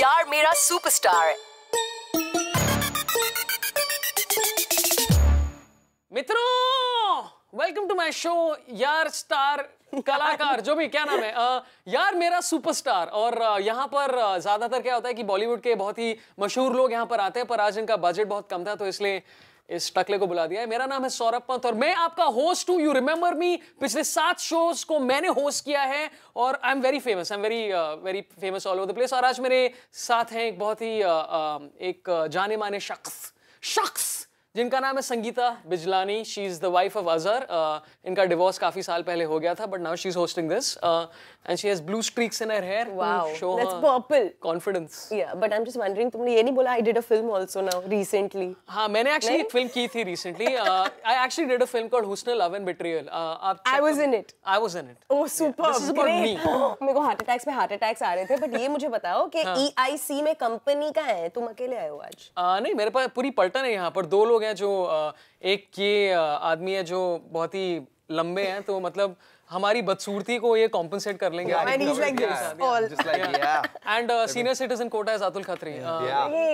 यार मेरा सुपरस्टार मित्रों वेलकम टू माय शो यार स्टार कलाकार जो भी क्या नाम है? आ, यार मेरा सुपरस्टार और यहाँ पर ज़्यादातर क्या होता है कि बॉलीवुड के बहुत ही मशहूर लोग यहाँ पर आते हैं पर आज इनका बजट बहुत कम था तो इसलिए इस टकले को बुला दिया है। मेरा नाम है सौरभ पंत और मैं आपका होस्ट हूँ। यू रिमेंबर मी पिछले सात शोज़ को मैंने होस्ट किया है और I am very famous I am very very famous all over the place और आज मेरे साथ हैं एक बहुत ही uh, uh, एक जाने माने शख्स। शख्स! जिनका नाम है Sangeeta Bijlani she is the wife of Azhar इनका डिवोर्स काफ़ी साल पहले हो गया था but now she is hosting this and she has blue streaks in her hair Wow, that's purple. Confidence Yeah, but I'm just wondering, तुमने ये नहीं बोला I did a film also now recently. हाँ मैंने एक्चुअली एक फ़िल्म की थी recently I actually did a film called Husn love and betrayal आप I was in it. I was in it super this is about great. me. मेरे को heart attacks पे हार्ट अटैक्स आ रहे थे बट ये मुझे बताओ कि EIC में कंपनी का है? तुम अकेले आए हो आज? नहीं मेरे पास पूरी पलटन है यहाँ पर दो लोग हैं जो एक ये आदमी है जो बहुत ही लंबे हैं तो मतलब हमारी बदसूरती को ये कॉम्पनसेट कर लेंगे. And senior citizen quota is Atul Khatri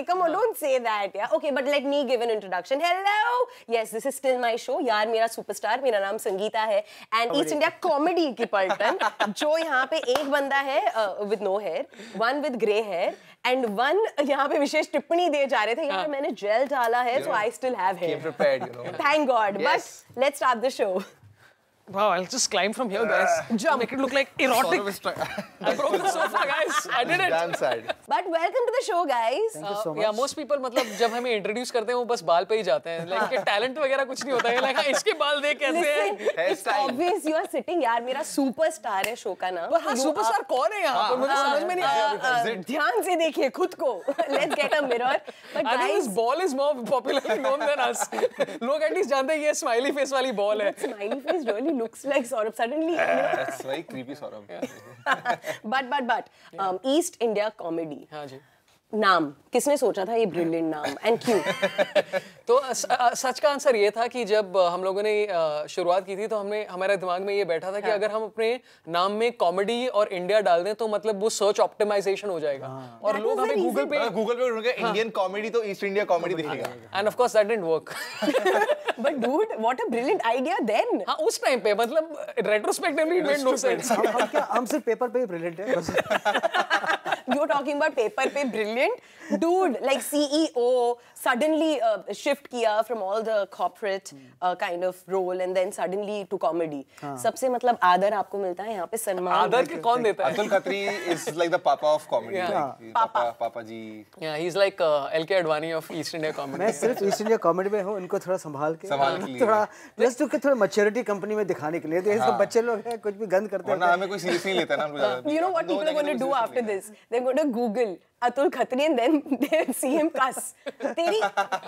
come on, don't say that, yeah. Okay, but let me give an introduction. Hello, yes, this is still my show. यार मेरा सुपरस्टार मेरा नाम संगीता है एंड ईस्ट इंडिया कॉमेडी की पलटन जो यहाँ पे एक बंदा है with no hair one with grey hair and one यहाँ पे विशेष टिप्पणी दिए जा रहे थे यहाँ पे मैंने जेल डाला है so I still have him thank god but let's start the Yes. Wow, I'll just climb from here, guys. Jump. Make it look like erotic. I broke the sofa, guys. I did it. Damn sad. But welcome to the show, guys. Thank Uh, yeah, most people मतलब जब हमें introduce करते हैं वो बस बाल पे ही जाते हैं लाइक के टैलेंट वगैरह कुछ नहीं होता है लाइक इसके बाल देख कैसे Listen, हैं it's Hairstyle. obvious you are sitting. यार मेरा सुपरस्टार है शो का नाम. पर हाँ You सुपरस्टार कौन है यहाँ पर मुझे समझ में नहीं आया Uh, uh, ध्यान से देखिए खुद को. Let's get a mirror. But I think this guys, ball is more popularly known than us. लोग एटलीस्ट जानते हैं ये स्माइली फेस वाली बॉल है smiley face really looks like Saurabh. Suddenly, you know. That's very creepy, Saurav. but but but um, East India comedy. हाँ जी नाम। किसने सोचा था ये ब्रिलियंट नाम? एंड क्यों तो सच का आंसर ये था कि जब हम लोगों ने शुरुआत की थी तो हमने हमारे दिमाग में ये बैठा था कि अगर हम अपने नाम में कॉमेडी और इंडिया डाल दें तो मतलब वो सर्च ऑप्टिमाइजेशन हो जाएगा। और लोग हमें गूगल पे गूगल पे ढूंढोगे इंडियन कॉमेडी तो ईस्ट इंडिया कॉमेडी दिखेगा। And of course that didn't work but dude what a brilliant idea then हाँ उस टाइम पे मतलब retrospectively it made no sense हम हम क्या हम सिर्फ़ पेपर पे ही ब्रिलियंट है? you are talking about paper पे brilliant dude like CEO suddenly uh, shift किया from all the corporate uh, kind of role and then suddenly to comedy सबसे मतलब आदर आपको मिलता है यहाँ पे सम्मान आदर के कौन देता है Atul Khatri is like the papa of comedy. Yeah. Like, Papa, Papa ji. Yeah, he's like uh, LK Advani of East India comedy. मैं सिर्फ़ ईस्ट इंडिया कॉमेडी में हूँ इनको थोड़ा संभाल के संभाल के। थोड़ा जस्ट टू के थोड़ा मैच्योरिटी कंपनी में दिखाने के लिए तो इसको बच्चे लोग हैं कुछ भी गंद करते वरना हैं हमें कोई सीरियस नहीं लेता ना हम लोग ज़्यादा। you know what दो people are जगह तो they're going to google Atul Khatri and then they'll see him cuss तेरी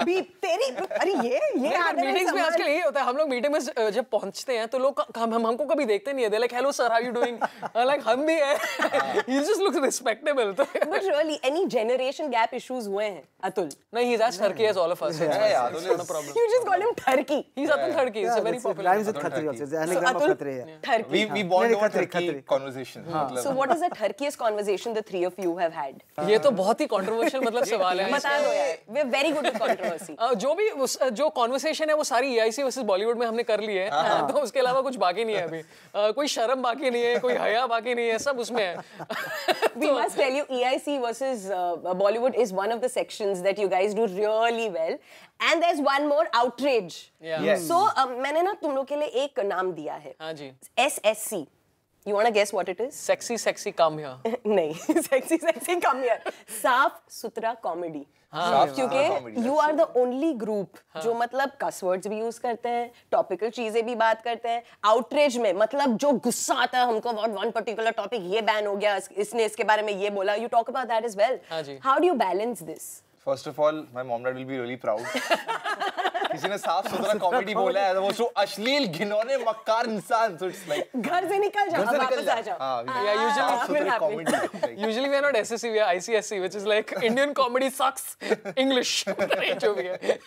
बीप तेरी अरे ये ये है, मीटिंग्स में आजकल यही होता है हम लोग मीटिंग में जब पहुँचते हैं तो लोग हम हम हमको कभी देखते नहीं है they like hello sir how you doing like हम भी है ही जस्ट लुक्स रिस्पेक्टेबल तो but really any generation gap issues हुए हैं अतुल नहीं he is as turkey as all of us है यार, तो no problem you just call him Turkey he is Atul Khadki is a very popular rhymes with Khatri also anagram of Atul Khatri है Turkey We we bond over Turkey conversation. मतलब So what is the Turkiest conversation the three of you have had ये तो बहुत ही controversial मतलब सवाल है। बता दो यार। We are very good with controversy जो भी जो कन्वर्सेशन है वो सारी ईआईसी वर्सेस बॉलीवुड में हमने कर ली है। तो उसके अलावा कुछ बाकी नहीं है अभी। कोई शर्म बाकी नहीं है कोई हया बाकी नहीं है सब उसमें है। We must tell you EIC versus Bollywood is one of the sections that you guys do really well and there is one more outrage so मैंने ना तुम लोग के लिए एक नाम दिया है। हाँ जी। SSC You wanna guess what it is? Here नहीं सेक्सी सेक्सी कम यार साफ़ सुथरा कॉमेडी साफ़ सुथरा comedy, क्योंकि you are the only group जो मतलब कस वर्ड्स भी यूज़ करते हैं टॉपिकल चीज़ें भी बात करते हैं आउटरेज में मतलब जो गुस्सा आता है हमको अबाउट वन पर्टिकुलर टॉपिक ये बैन हो गया इस- इसने इसके बारे में ये बोला you talk about that is well हाँ how do you balance this First of all, my mom dad will be really proud. किसी ने साफ़ सुथरा कॉमेडी बोला है वो शो अश्लील घिनौने मक्कार इंसान सो इट्स लाइक घर से निकल जाओ वापस आ जाओ हाँ usually- साफ़ comedy Usually we are not SSC, we are ICSC, which is like Indian comedy sucks. English. जो भी है.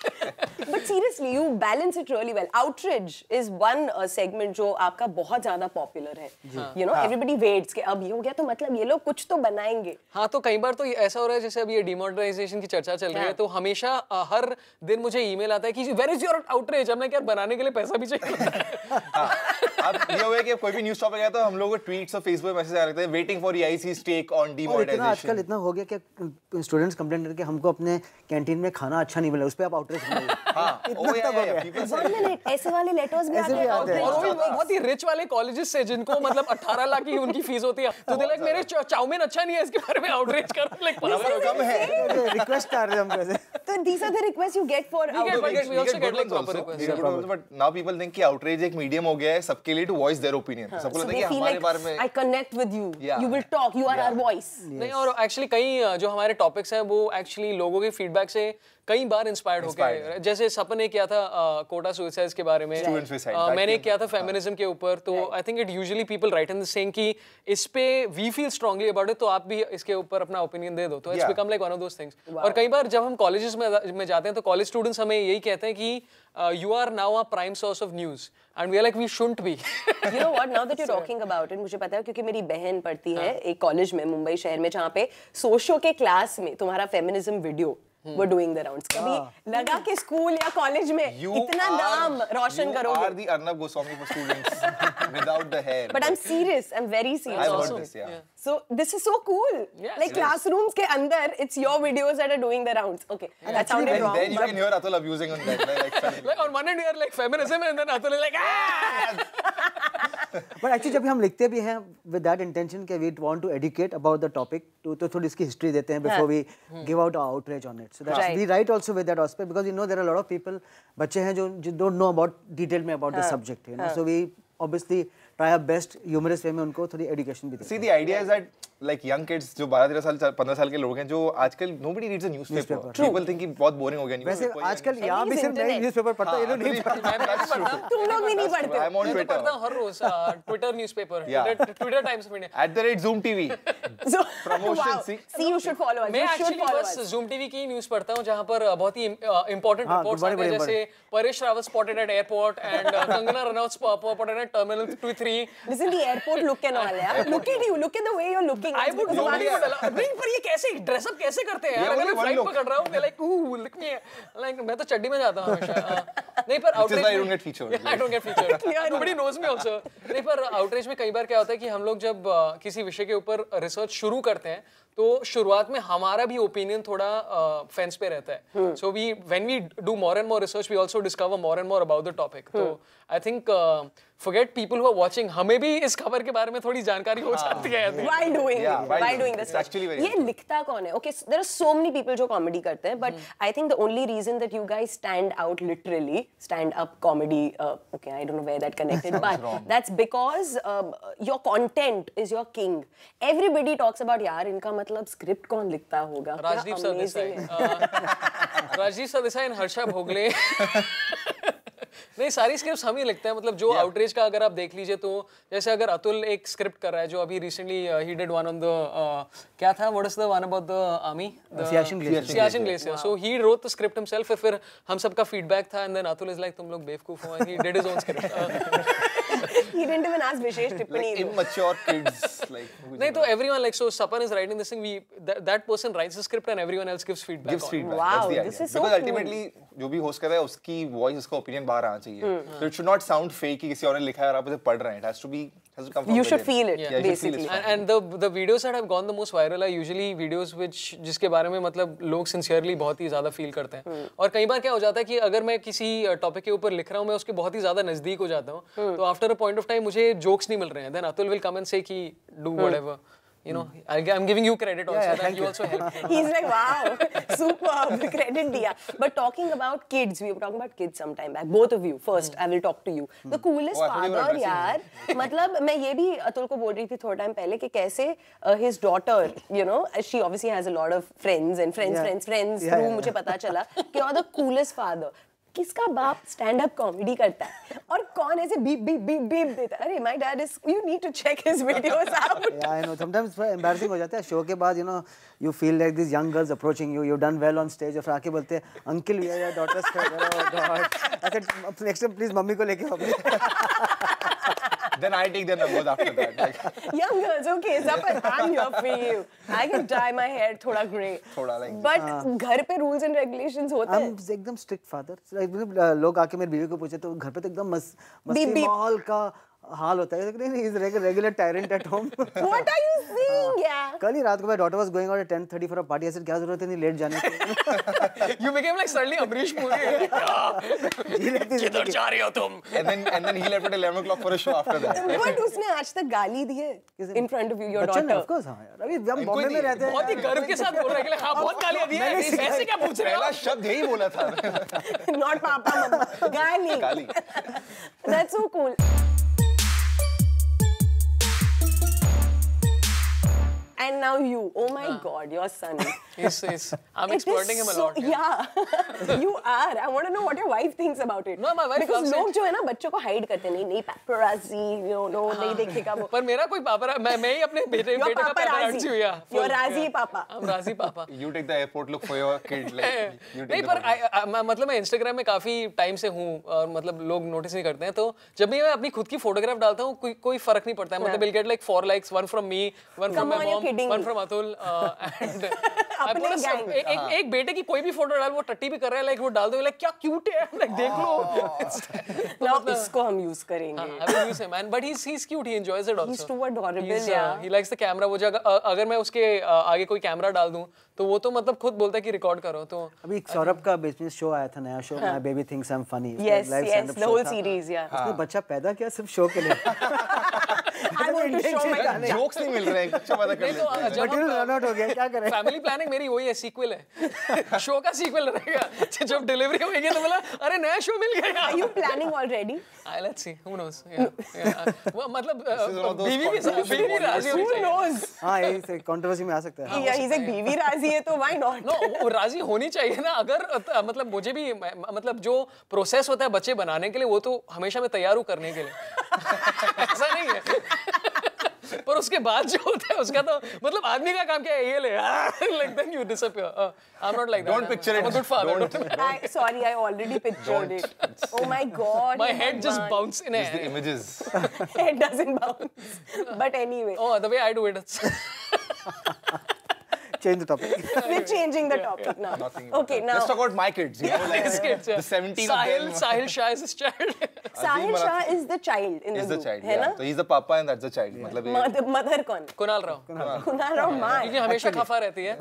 Seriously, you balance it really well. Outrage is one uh, segment जो आपका बहुत ज़्यादा पॉपुलर है. You know, everybody waits कि अब ये हो गया तो मतलब ये लोग कुछ तो बनाएँगे. हाँ तो कई बार तो ऐसा हो रहा है जैसे अभी ये डिमोनेटाइजेशन की चर्चा चल रही है हाँ। तो हमेशा हर दिन मुझे ईमेल आता है कि वेर इज़ योर आउटरीच हमने क्या बनाने के लिए पैसा भी चाहिए है। अब ये हुआ कि कोई भी न्यूज़ टॉपिक आया तो हम लोगों को ट्वीट्स और फेसबुक मैसेज आ रहे थे waiting for EIC take on इतना आजकल इतना हो गया कि स्टूडेंट्स कंप्लेंट करके हमको अपने कैंटीन में खाना अच्छा नहीं मिला उस पर आप आउटरीच हाँ। या या पीपल ऐसे वाले लेटर्स भी आते हैं. और वो बहुत ही रिच वाले कॉलेजेस से जिनको मतलब 18 लाख की उनकी फ़ीस होती है। तो दे लाइक मेरे चाउमीन अच्छा नहीं है इसके बारे में आउटरीच कर। लाइक कम है। रिक्वेस्ट कर रहे हैं हम कैसे like, ones proper also. requests, We get good ones, but now people think कि outrage एक मीडियम हो गया है सबके लिए to voice their opinion. सबको So लगता है they कि feel हमारे like बारे में I connect with you. Yeah. You will talk. You are our voice. नहीं और एक्चुअली कई अ, जो हमारे टॉपिक्स हैं वो एक्चुअली लोगों के फीडबैक से कई बार इंस्पायर्ड होकर Inspired. जैसे सपन ने किया था कोटा सुसाइड्स के बारे में। मैंने किया था फेमिनिज्म के ऊपर तो I think it usually people write in the saying कि इस पे we feel strongly about it तो आप भी इसके ऊपर अपना ओपिनियन दे दो। तो it's become like one of those things और कई बार जब हम कॉलेजेस में में जाते हैं तो कॉलेज स्टूडेंट्स हमें यही कहते हैं कि you are now a prime source of news and we are like we shouldn't be you know what? Now that you're talking about it मुझे पता है क्योंकि मेरी बहन पढ़ती है एक कॉलेज में मुंबई शहर में जहाँ पे सोशो के क्लास में तुम्हारा फेमिनिज्म वीडियो वो डूइंग द राउंड्स कभी लगा कि स्कूल या कॉलेज में इतना नाम रोशन करोगे? Are the Arnab Goswami for students without the hair but I am serious I am very serious also so this is so cool like classrooms के अंदर it's your videos that are doing the rounds okay that sounded wrong then you can hear Atul abusing on that like on one and you are like feminism and then Atul like but actually जब हम लिखते भी हैं with that intention के we want to educate about the topic तो तो थोड़ी इसकी हिस्ट्री देते हैं before we give out outreach on it so that's we right also with that aspect because you know there are lot of people बच्चे हैं जो जो डोंट नो अबाउट डिटेल में about the subject you know so we obviously try our best humorous way में उनको थोड़ी education भी देते the idea is is like young kids जो बारह तेरह साल पंद्रह साल के लोग हैं जो आजकल nobody reads newspaper people think बहुत बोरिंग हो गया वैसे आजकल यहाँ भी सिर्फ़ न्यूज़ पेपर हाँ, पढ़ता है तुम लोग भी नहीं पढ़ते आई जूम टीवी की जहाँ पर बहुत ही इंपॉर्टेंट जैसे Paresh Rawat spotted at airport and Kangana Ranaut spotted at terminal 2 3 airport look and all यार would because of not our- even नहीं पर ये कैसे ड्रेसअप कैसे करते हैं यार? अगर मैं फ़्लाइट पकड़ रहा हूँ like oh look me like मैं तो चड्डी में जाता हूँ हमेशा। हाँ। नहीं पर में- don't get featured. Yeah, I don't get featured. Nobody knows me also. नहीं पर आउटरीच में कई बार क्या होता है कि हम लोग जब uh, किसी विषय के ऊपर रिसर्च शुरू करते हैं तो शुरुआत में हमारा भी ओपिनियन थोड़ा फेंस पे रहता है। So we when we do more and more research we also discover more and more about the topic तो I think forget people who are watching हमें भी इस खबर के बारे में थोड़ी जानकारी हो जाती है why doing why doing this actually ये लिखता कौन है? Okay there are so many people जो कॉमेडी करते हैं but I think the only reason that you guys stand out literally stand up comedy okay I don't know where that connected but that's because your content is your king everybody talks about यार इनका मतलब script कौन लिखता होगा? Rajdeep sir uh, Rajdeep sir and Harsha Bhogle. नहीं सारी script हम ही लिखते हैं मतलब जो आउटरीच का अगर आप देख लीजिए तो जैसे अगर अतुल एक स्क्रिप्ट कर रहा है जो अभी रिसेंटली ही डिड वन ऑन द क्या था? What is the one about the army. Siachen glacier so he wrote the script himself फिर हम सबका फीडबैक था and then Atul is like तुम लोग बेवकूफ़ हो he did his own script he didn't even ask Vishesh Tippani. Like immature kids. Like No, नहीं तो everyone like so Sapan is writing this thing we that, that person writes the script and everyone else gives feedback gives on feedback. Wow, That's the this idea. is so Because cool. ultimately जो भी host कर रहा है उसकी voice उसका opinion बाहर आना चाहिए so it should not sound fake कि किसी और ने लिखा है और आप उसे पढ़ रहे हैं it has to be has to come from you should feel it Yeah, Yeah, basically feel it. And, and the the videos that have gone the most viral are usually videos which जिसके बारे में मतलब लोग sincerely बहुत ही ज़्यादा feel करते हैं और कई बार क्या हो जाता है कि अगर मैं किसी टॉपिक के ऊपर लिख रहा हूँ मैं उसके बहुत ही ज़्यादा नज़दीक हो जाता हूँ तो after a point of time मुझे जोक्स नहीं मिल रहे हैं then Atul will come and say कि do whatever you know I'll, i'm giving you credit also yeah, that thank you you. also helped. He's like, wow, superb, credit diya. But talking about kids, we were talking about kids some time back. Both of you. First, I will talk to you. The coolest Oh, father, यार. मतलब मैं ये भी अतुल को बोल रही थी थोड़ा टाइम पहले कि कैसे uh, his daughter, you know, she obviously has a lot of friends and friends, Yeah. friends, friends. Yeah, through yeah. मुझे पता चला कि you're the coolest father. किसका बाप स्टैंड अप कॉमेडी करता है? और कौन ऐसे बीप बीप बीप बीप देता है? अरे my dad is you need to check his videos out या आई नो समटाइम्स एंबैरसिंग हो जाता है. शो के बाद you know you feel like this young girls approaching you you done well on stage और आके बोलते हैं uncle we are your daughters कर I said next time please mummy को लेके आओ. Then I take their numbers after that. Like, young girls okay Zapan I'm here for you I can dye my hair thoda grey थोड़ा like- but घर पे rules and regulations होते I'm हैं एकदम strict father. So, like, मतलब, uh, लोग आके मेरे बीवी को पूछे तो घर पे तो एकदम मस, मस्ती beep. माहौल का हाल होता है। नहीं नहीं is regular tyrant at home what are you saying yeah कल ही रात को मैं daughter was going out at 10:30 for a party ऐसे क्या ज़रूरत है? नहीं लेट जाने की? You became like suddenly Amrish Puri. जी लेती किधर जा रहे हो तुम? and then and then he left at 11 o'clock for a show after that. but उसने आज तक गाली दी है front of you your Bachchan daughter. Of course हाँ यार। अभी हम बॉम्बे में रहते हैं बहुत ही गर्व के साथ बोल रहे हैं कि हाँ बहुत गालियाँ दी हैं। ऐसे क्या पूछ रहे हो? पहला शब्द यही बोला था। Not papa mama गाली। गाली। That's so cool. And now you oh my uh. god your son He's, he's, I'm It exploiting him a so- lot. Yeah, you are. I want to know what your wife thinks about it. No, my wife Because loves लोग it. जो है ना बच्चों को hide करते हैं नहीं नहीं paparazzi, you know, no नहीं देखेगा वो. पर मेरा कोई पापा मैं मैं ही अपने बेटे बेटे का papa पापा Razi. राज़ी हूँ या You're Razi papa. हम राज़ी पापा you take the airport look for your kid like you take नहीं the पर मतलब मैं इंस्टाग्राम में काफ़ी टाइम से हूँ और मतलब लोग नोटिस नहीं करते हैं तो जब भी मैं अपनी खुद की फोटोग्राफ डालता हूँ कोई कोई फ़र्क नहीं पड़ता है मतलब will get like four likes one from me one from my mom kidding one me. From Atul and अपने gang. एक एक- एक बेटे की कोई भी फ़ोटो डाल वो टट्टी भी कर रहा है लाइक वो डाल दो लाइक क्या क्यूट है लाइक देख लो Now इसको हम use करेंगे. I will use him, man. But he's he's cute. He enjoys it also. He's too adorable, He's, uh, yeah. he likes the camera. वो जगह अगर मैं उसके आगे कोई कैमरा डाल दूँ तो वो तो मतलब खुद बोलता है कि रिकॉर्ड करो तो अभी एक सौरभ का बिज़नेस शो आया था नया show my baby thinks I am funny Yes, yes, the whole series, yeah. उसने बच्चा पैदा किया सिर्फ़ शो के लिए I want to show my jokes नहीं मिल रहे हैं अच्छा पता कर नहीं तो लेते अ, हैं। जब मटेरियल रन आउट हो गया क्या करें? फैमिली प्लानिंग मेरी वही है सीक्वल है। शो का सीक्वल रहेगा। जब डिलीवरी होगी तो बोला अरे नया शो मिल गया। Are you planning I let's see who knows वो मतलब अ, is one of those बीवी भी बीवी राज़ी होनी Who चाहिए। हाँ ये कंट्रोवर्सी में आ सकता है। Yeah, he's like बीवी राज़ी है तो? नो राज़ी होनी चाहिए ना। अगर मतलब मुझे भी मतलब जो प्रोसेस होता है बच्चे बनाने के लिए वो तो हमेशा मैं तैयार हूँ करने के लिए। ऐसा नहीं है। पर उसके बाद जो होता है उसका तो मतलब आदमी का काम क्या है? ये ले। Like then you disappear I am not like that don't picture it good father sorry I already pictured it oh my god my head just bounce in it is the images head doesn't bounce but anyway oh the way I do it change the topic we're changing the topic now. Nothing Okay, now let's talk about my kids you know like His kids, yeah. the 17 of them Sahil Shah is his child Sahil Shah is the child in the is the group, child है yeah ना? so he's the papa and that's the child मतलब ये Mother, mother कौन? कुणाल राव कुणाल राव माँ क्योंकि हमेशा खफा रहती है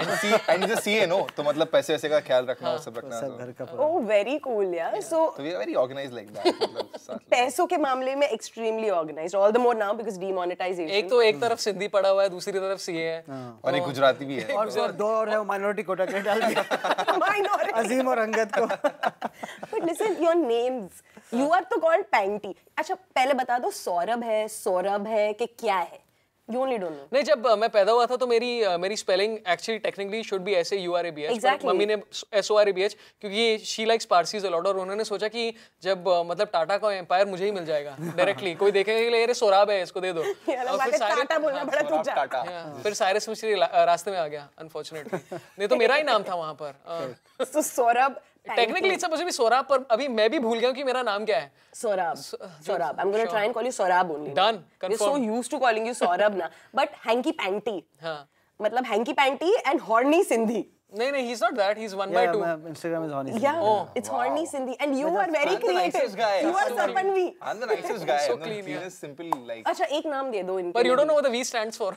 and see and he's a CA no तो मतलब पैसे वैसे का ख्याल रखना वो सब रखना सब तो घर का Oh, very cool, yeah. So so we are very organized like that मतलब। पैसों के मामले में extremely organized. All the more now because demonetization. एक तो एक तरफ़ सिंधी पड़ा हुआ है दूसरी तरफ़ सीए है और एक गुजराती भी है। और और दो और है माइनॉरिटी कोटा के डाल दिया। माइनॉरिटी अजीम और अंगद को। But listen your names you are तो कॉल्ड पैंटी अच्छा पहले बता दो सौरभ है सौरभ है कि क्या है? You only don't know. नहीं जब अ, मैं पैदा हुआ था तो मेरी अ, मेरी spelling actually technically should be ऐसे U R A B H mummy ने S O R A B H क्योंकि she likes Parsis a lot और उन्होंने सोचा कि जब अ, मतलब टाटा का एम्पायर मुझे ही मिल जाएगा डायरेक्टली कोई देखेगा कि अरे सोराब है इसको दे दो. और फिर सारे-. टाटा हाँ, फिर साइरस ला- रास्ते में आ गया अनफॉर्चुनेटली नहीं तो मेरा ही नाम था वहाँ पर So Saurabh technically it's suppose Sorab पर अभी मैं भी भूल गया हूँ कि मेरा नाम क्या है। Sorab Sorab I am gonna try and call you Sorab only done confirm so used to calling you Sorab ना बट हैंकी पैंटी हाँ मतलब hanky panty and horny Sindhi नहीं नहीं he is not that he is 1/2 Instagram is horny या it's horny Sindhi and you are very creative you are Sapanvi I am the nicest guy so clean simple like अच्छा एक नाम दे दो इनको पर you don't know what the V stands for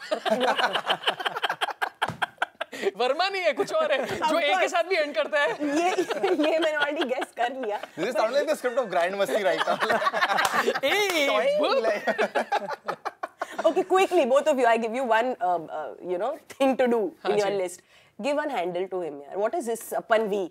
Verma नहीं है कुछ और है जो ए के साथ भी एंड करता है। ये ये मैंने ऑलरेडी गेस कर लिया sounding like the script of Grand Masti right now A बुप Okay, quickly, both of you, I give you one, uh, uh, you know, thing to do in हाँ your ji. list. Give one handle to him, yaar. What is this uh, Panvi?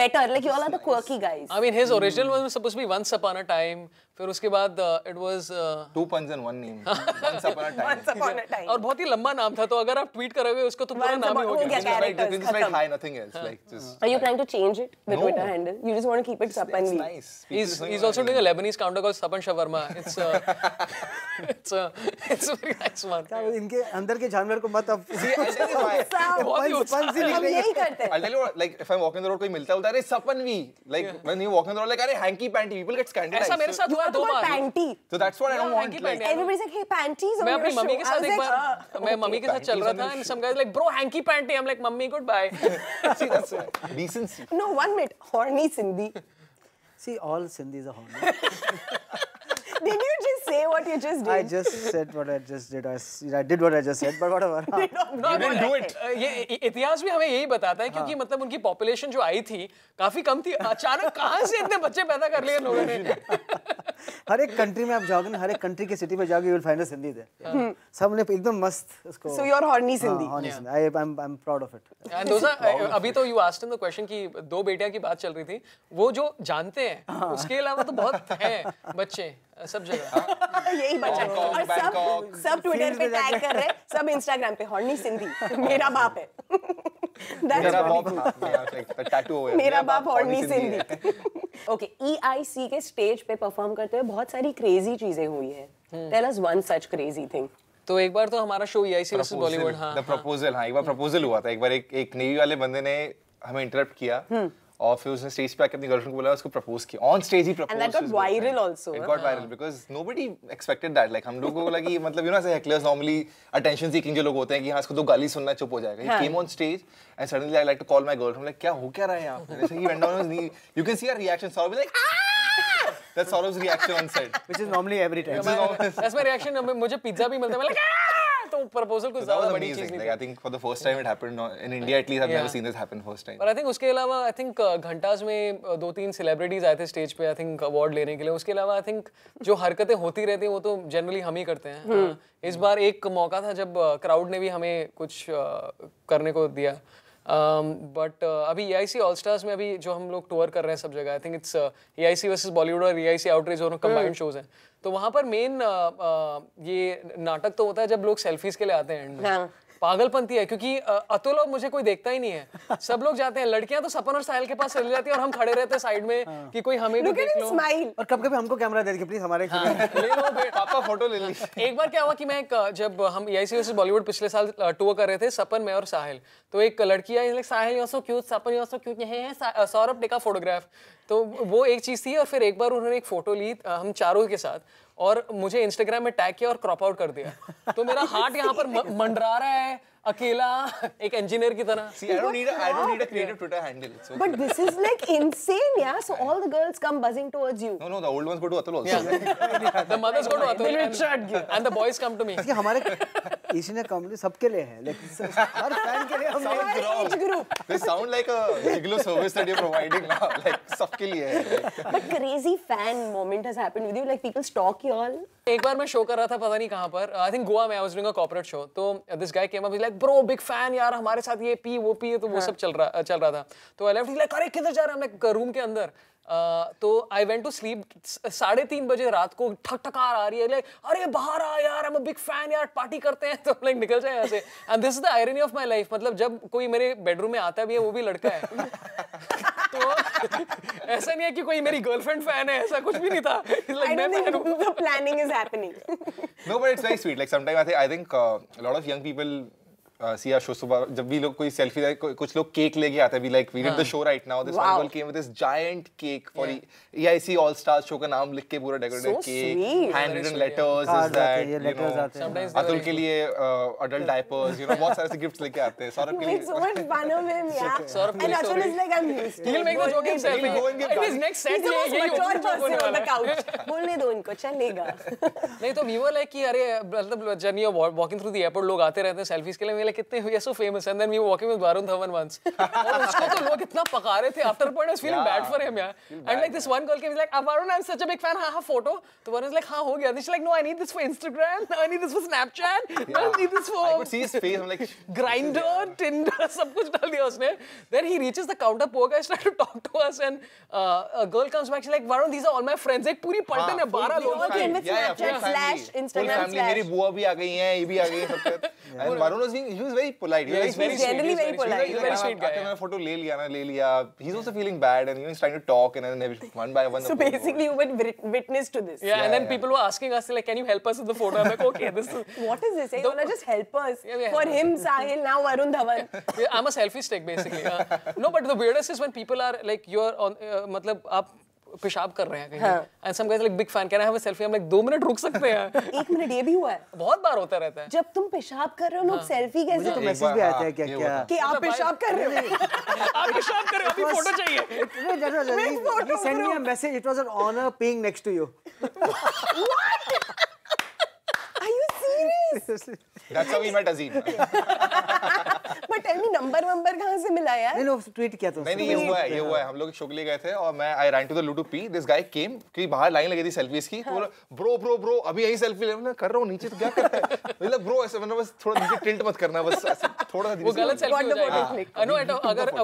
Better, like you all are the quirky guys. I mean, his original one was supposed to be once upon a time, फिर उसके बाद it was two puns and one name once upon a time और बहुत ही लंबा नाम था तो अगर आप ट्वीट करोगे उसको तो पूरा नाम ही हो गया। Like this like hi nothing else like just are you trying to change it the Twitter handle you just want to keep it Sapan Lee is is also doing a Lebanese counter called Sapan shawarma it's it's it's very nice one क्या इनके अंदर के जानवर को मत अब ये बहुत ही हम यही करते I tell like if I walk in the road कोई मिलता है बोलता है अरे Sapan we like when you walk in the road like अरे hanky panty people get scandalise ऐसा मेरे साथ इतिहास भी हमें यही बताता है क्योंकि मतलब उनकी पॉपुलेशन जो आई थी काफ़ी कम थी। अचानक कहाँ से इतने बच्चे पैदा कर लिए लोगों ने? हर एक कंट्री में आप जाओगे ना हर एक कंट्री की सिटी में जाओगे you will find a Sindhi there सबने एकदम मस्त उसको So you're horny Sindhi. हाँ, honest. I I'm I'm proud of it. And those are, अ, अभी तो यू आस्क्ड द क्वेश्चन कि दो बेटियाँ की बात चल रही थी वो जो जानते हैं उसके अलावा तो बहुत हैं बच्चे सब जगह। यही बचा Hong Kong, और सब सब ट्विटर पे टैग कर रहे हैं सब इंस्टाग्राम पे हॉर्नी सिंधी मेरा बाप है। मेरा बाप हाँ, मेरा बाप हॉर्नी है। सिंधी ओके ईआईसी के स्टेज पे परफॉर्म करते हुए बहुत सारी क्रेजी चीज़ें हुई है। Tell us one such crazy thing तो एक बार तो हमारा शो ईआईसी वर्सेस बॉलीवुड हाँ द प्रपोजल हाँ एक बार प्रपोजल हुआ था। एक बार एक एक नेवी वाले बंदे ने हमें इंटरप्ट किया और फिर उसने स्टेज पे आके अपनी गर्लफ्रेंड को बोला उसको प्रपोज किया। On stage he propose that got viral also, it got viral because nobody expected that like हम लोगों को लगा कि मतलब यू नो ऐसे हेकलर्स नॉर्मली अटेंशन सीकिंग जो लोग होते हैं कि हाँ इसको तो गाली सुनना चुप हो जाएगा। ही। Came on stage and suddenly I like to call my girlfriend like क्या हो क्या रहा है यहाँ पे? जैसे ही went down you can see her reaction so Saurabh like that's सौरभ's reaction on set Which is normally every time. ऐसा reaction मुझे पिज्जा भी मिलता है। मैं like, "Ah!" तो प्रपोजल कुछ ज़्यादा बड़ी चीज़ नहीं like i think for the first time it happened in india at least i've never seen this happen first time. पर आई थिंक उसके अलावा आई थिंक घंटाज में uh, दो तीन सेलिब्रिटीज आए थे स्टेज पे आई थिंक अवार्ड लेने के लिए। उसके अलावा आई थिंक जो हरकतें होती रहती हैं वो तो जनरली हम ही करते हैं। हाँ, इस बार एक मौका था जब क्राउड ने भी हमें कुछ uh, करने को दिया। बट अभी ए आई सी ऑल स्टार्स में अभी जो हम लोग टूर कर रहे हैं सब जगह I think it's A I C versus Bollywood और ए आई सी आउटरीच दोनों कंबाइंड शोज़ हैं। तो वहाँ पर मेन ये नाटक तो होता है जब लोग सेल्फीज के लिए आते हैं end में। हाँ। पागलपंती है क्योंकि अतुल और मुझे कोई देखता ही नहीं है। सब लोग जाते हैं लड़कियाँ तो सपन और साहिल के पास चली जाती है और हम खड़े रहते हैं साइड में कि कोई हमें भी देख लो। स्माइल और कब कभी हमको कैमरा दे दीजिए प्लीज़ हमारे ले लो पापा फ़ोटो ले ली। एक बार क्या हुआ कि मैं एक जब हम ईआईसी वर्सेस बॉलीवुड पिछले साल टूर कर रहे थे सपन मैं और साहिल। तो एक लड़की आई like Sahil you so cute Sapan you so cute ये है सौरभ टेका फोटोग्राफ तो वो एक चीज़ थी और फिर एक बार उन्होंने एक फ़ोटो ली हम चारों के साथ। और मुझे इंस्टाग्राम में टैग किया और क्रॉप आउट कर दिया। तो मेरा हार्ट यहाँ पर मंडरा रहा है। अकेला एक इंजीनियर की तरह। See I don't need I don't need a creative Twitter handle so but this is like insane या so all the girls come buzzing towards you know no the old ones go to Atul also the mothers go to Atul and the boys come to me कि हमारे Asian community सबके लिए है like हर fan के लिए हम एक group this sound like a regular service that you providing like सबके लिए है। But crazy fan moment has happened with you like people stalk you all एक बार मैं शो कर रहा था पता नहीं कहाँ पर। आई थिंक गोवा में I was doing a corporate show तो this guy came up like bro big fan यार हमारे साथ ये पी वो पी तो वो सब चल रहा चल रहा था. तो आई लेफ़्ट लाइक अरे किधर जा रहा है? लाइक रूम के अंदर. तो आई वेंट टू स्लीप साढ़े तीन बजे रात को ठक ठकार आ रही है लाइक अरे बाहर आ यार आई एम बिग फ़ैन यार पार्टी करते हैं। तो लाइक निकल जाए यहाँ से। And this is the irony of my life मतलब जब कोई मेरे बेडरूम में आता भी है वो भी लड़का है। तो ऐसा नहीं है कि कोई मेरी गर्लफ्रेंड फ़ैन है ऐसा कुछ भी नहीं था। लाइक मैं मैं planning is happening no but it's very sweet like some time I think a lot of young people Siya show सुबह जब भी लोग कोई सेल्फी लाइक कुछ लोग केक लेके आते हैं we like we did the show right now this one came with this giant cake for या इसी ऑल स्टार शो का नाम लिख के पूरा decorated cake hand written letters is that letters आते हैं अतुल के लिए एडल्ट डायपर्स यू नो बहुत सारे गिफ्ट्स लेके आते हैं सौरभ के लिए। So much fun of him यार and Atul is like I am used he will make the joke himself it is next set ये ये ऑन द काउच बोलने दो इनको चलेगा नहीं तो व्यूअर लाइक कि अरे मतलब journey walking through the airport लोग आते रहते हैं सेल्फीज के लिए like कितने so famous and then we were walking with Varun Dhawan once और उसको तो लोग इतना पका रहे थे after a point I was feeling Yeah. bad for him yeah and like this one girl came like "Ah, Varun I'm such a big fan हाँ हाँ photo तो Varun was like हाँ हो गया then she's like no I need this for Instagram I need this for Snapchat I need this for I could see his face. I'm like, grinder, Tinder, सब कुछ डाल दिया उसने. Then he reaches the counter, poor guy is trying to talk to us, and uh, a girl comes back. She's like, Varun, these are all my friends. एक पूरी पलटन है, बारह full लोग. Full Instagram family. slash. मेरी बुआ भी आ गई हैं, ये भी आ गई हैं, सब was being, he was very polite. He Yeah, was he's very generally very polite. He's a very sweet "हाँ, guy. yeah. photo ले लिया ना, ले लिया. He's also feeling bad and you know, he's trying to talk and then one by one. So basically, you were witness to this. Yeah, and then people were asking us like, can you help us with the photo? I'm like, okay, this is. What is this? eh? You wanna just help us? For him, Sahil, now Varun Dhawan. I'm a selfie stick basically. Uh, no, but the weirdest is when people are like, you're on, uh, मतलब आप पेशाब कर रहे हैं कहीं are like big fan can I have a selfie I'm like दो minute रुक सकते हैं एक मिनट ये भी हुआ है बहुत बार होता रहता है जब तुम पेशाब कर रहे हो लोग सेल्फी मुझे कैसे तो मैसेज भी आते हाँ, हैं क्या ये क्या कि आप पेशाब कर रहे हो आप पेशाब कर रहे हो अभी फ़ोटो चाहिए No, that was, he, he sent me a message. It was an honor being next to you. Are you serious? That's But tell me number वंबर कहाँ से मिला यार? नहीं नो ट्वीट किया था नहीं नहीं ये हुआ है ये हुआ है। हम लोग शो के लिए गए थे और मैं I ran to the loo to pee this guy came कि बाहर लाइन लगी थी सेल्फीज की तो बोला ब्रो ब्रो ब्रो अभी यही सेल्फी ले मैं कर रहा हूँ नीचे तो क्या कर रहा है? मतलब ब्रो ऐसे मतलब बस थोड़ा नीचे टिल्ट मत करना बस ऐसे थोड़ा सा वो गलत सेल्फी हो जाएगा. I अगर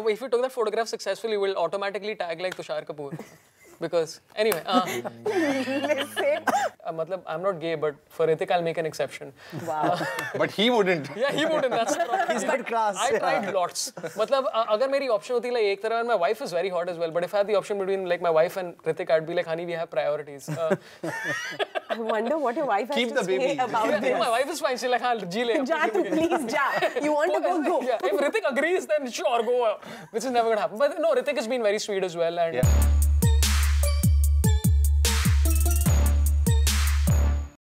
you took that photograph successfully you will automatically tag like Tushar Kapoor. because anyway. Uh, Uh, matlab, I'm not gay, but for Ritik, I'll make an exception. Wow. Uh, but he wouldn't. Yeah, he wouldn't. That's the problem. He's not class. I yeah. tried lots. matlab, uh, agar meri option hoti like ek and my wife is very hot as well. But if I had the option between like my wife and Ritik, I'd be like, honey, we have priorities. Uh, I wonder what your wife Keep has to say about yeah, this. My wife is fine. She's like, I'll jile. Ja, tu please ja. You want to go, go. Yeah, if Ritik agrees, then sure, go. Which is never gonna happen. But no, Ritik has been very sweet as well, and. Yeah.